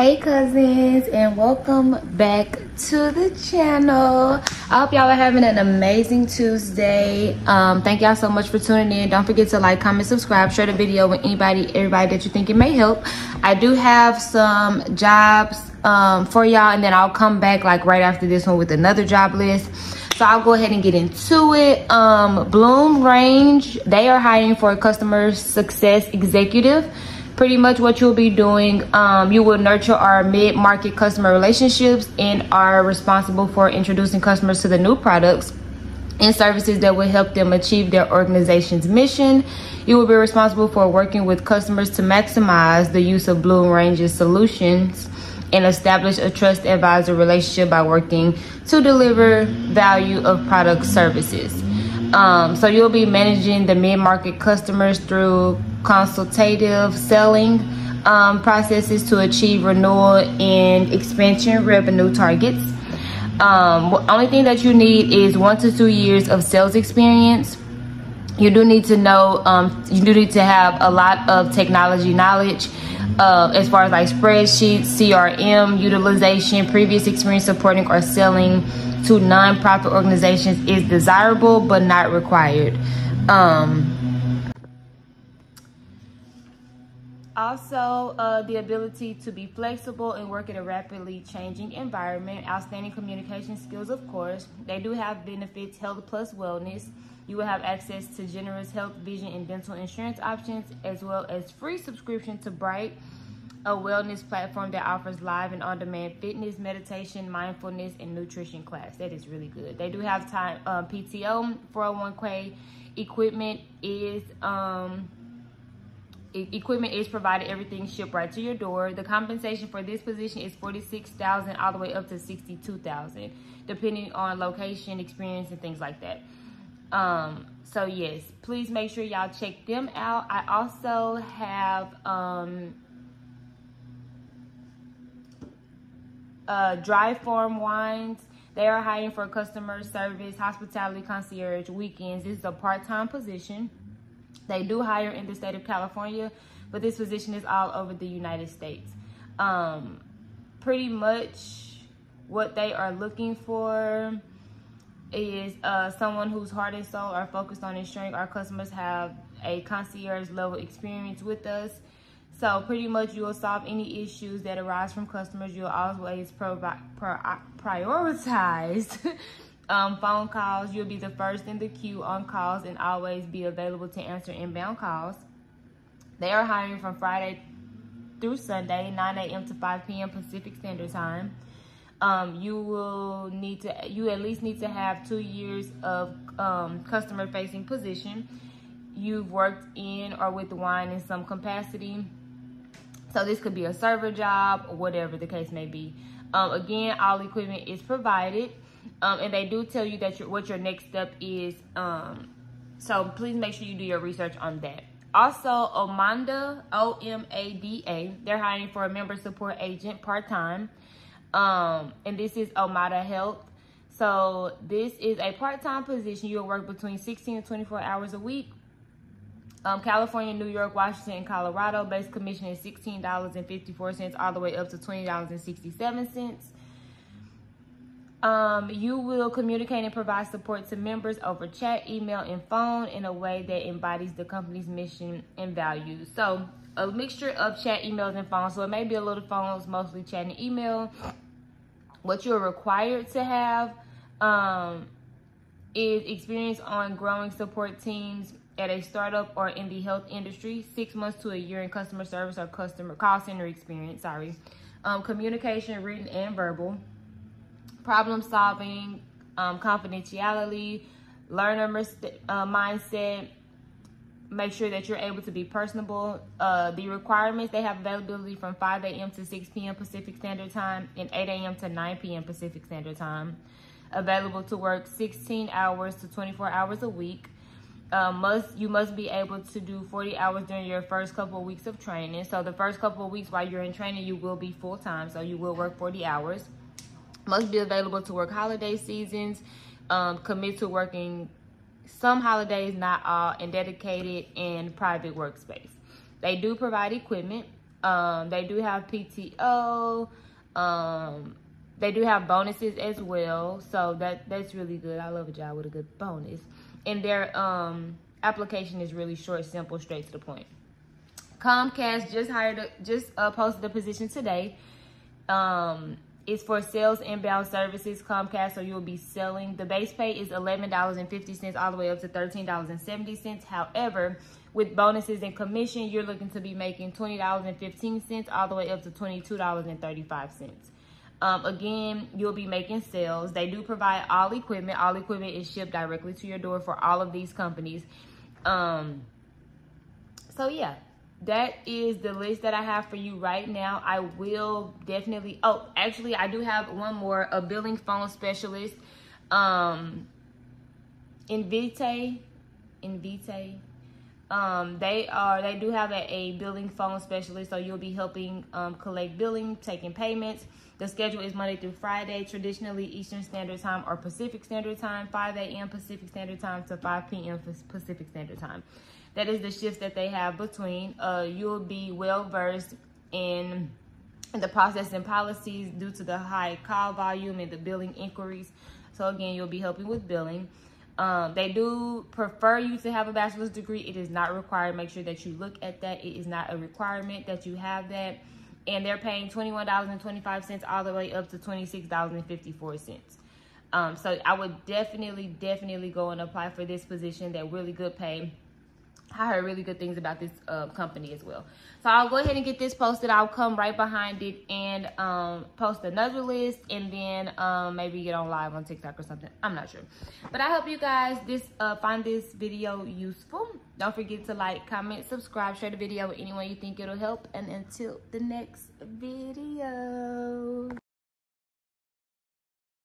hey cousins and welcome back to the channel. I hope y'all are having an amazing tuesday. Um thank y'all so much for tuning in. Don't forget to like comment subscribe share the video with anybody everybody that you think it may help. I do have some jobs um for y'all and then i'll come back like right after this one with another job list. So i'll go ahead and get into it. Um Bloomerang they are hiring for a customer success executive pretty much what you'll be doing. Um, you will nurture our mid-market customer relationships and are responsible for introducing customers to the new products and services that will help them achieve their organization's mission. You will be responsible for working with customers to maximize the use of Bloomerang's solutions and establish a trust advisor relationship by working to deliver value of product services. Um, so you'll be managing the mid-market customers through consultative selling um, processes to achieve renewal and expansion revenue targets. Um, only thing that you need is one to two years of sales experience. You do need to know, um, you do need to have a lot of technology knowledge uh, as far as like spreadsheets, CRM utilization, previous experience supporting or selling to nonprofit organizations is desirable but not required. Um, also uh, the ability to be flexible and work in a rapidly changing environment. Outstanding communication skills of course. They do have benefits health plus wellness. You will have access to generous health vision and dental insurance options as well as free subscription to bright a wellness platform that offers live and on-demand fitness meditation mindfulness and nutrition class. That is really good. They do have time uh, pto 401k equipment is um equipment is provided everything shipped right to your door. The compensation for this position is 46000 all the way up to 62000 depending on location experience and things like that. Um so yes please make sure y'all check them out. I also have um uh dry farm wines. They are hiring for customer service hospitality concierge weekends. This is a part-time position they do hire in the state of California, but this position is all over the United States. Um, pretty much what they are looking for is uh, someone whose heart and soul are focused on ensuring our customers have a concierge level experience with us. So pretty much you will solve any issues that arise from customers. You'll always provide prioritize um, phone calls. You'll be the first in the queue on calls and always be available to answer inbound calls. They are hiring from Friday through Sunday, 9 a.m. to 5 p.m. Pacific Standard Time. Um, you will need to, you at least need to have two years of um, customer facing position. You've worked in or with wine in some capacity. So this could be a server job or whatever the case may be. Um, again, all equipment is provided. Um, and they do tell you that your, what your next step is. Um, so please make sure you do your research on that. Also, Omada, O-M-A-D-A, they're hiring for a member support agent part-time. Um, and this is Omada Health. So this is a part-time position. You'll work between 16 and 24 hours a week. Um, California, New York, Washington, and Colorado. Base commission is $16.54 all the way up to $20.67. Um, you will communicate and provide support to members over chat, email, and phone in a way that embodies the company's mission and values. So a mixture of chat, emails, and phone. So it may be a little phones, mostly chat and email. What you're required to have um, is experience on growing support teams at a startup or in the health industry, six months to a year in customer service or customer call center experience, sorry. Um, communication, written and verbal problem solving, um, confidentiality, learner uh, mindset. Make sure that you're able to be personable. Uh, the requirements, they have availability from 5 a.m. to 6 p.m. Pacific Standard Time and 8 a.m. to 9 p.m. Pacific Standard Time. Available to work 16 hours to 24 hours a week. Uh, must You must be able to do 40 hours during your first couple of weeks of training. So the first couple of weeks while you're in training, you will be full-time. So you will work 40 hours must be available to work holiday seasons, um, commit to working some holidays, not all, and dedicated and private workspace. They do provide equipment. Um, they do have PTO. Um, they do have bonuses as well. So that that's really good. I love a job with a good bonus. And their um, application is really short, simple, straight to the point. Comcast just hired, a, just uh, posted a position today. Um, it's for sales inbound services Comcast, so you'll be selling. The base pay is $11.50 all the way up to $13.70. However, with bonuses and commission, you're looking to be making $20.15 all the way up to $22.35. Um, again, you'll be making sales. They do provide all equipment. All equipment is shipped directly to your door for all of these companies. Um, so yeah, that is the list that I have for you right now. I will definitely, oh, actually I do have one more, a billing phone specialist. Um, Invite, Invite, um, they are, they do have a, a billing phone specialist, so you'll be helping um, collect billing, taking payments. The schedule is Monday through Friday, traditionally Eastern Standard Time or Pacific Standard Time, 5 a.m. Pacific Standard Time to 5 p.m. Pacific Standard Time. That is the shifts that they have between. Uh, you'll be well versed in the processing policies due to the high call volume and the billing inquiries. So again, you'll be helping with billing. Um, they do prefer you to have a bachelor's degree. It is not required. Make sure that you look at that. It is not a requirement that you have that. And they're paying $21.25 all the way up to $26.54. Um, so I would definitely, definitely go and apply for this position. They're really good pay. I heard really good things about this uh, company as well. So I'll go ahead and get this posted. I'll come right behind it and um, post another list and then um, maybe get on live on TikTok or something. I'm not sure. But I hope you guys this uh, find this video useful. Don't forget to like, comment, subscribe, share the video with anyone you think it'll help. And until the next video.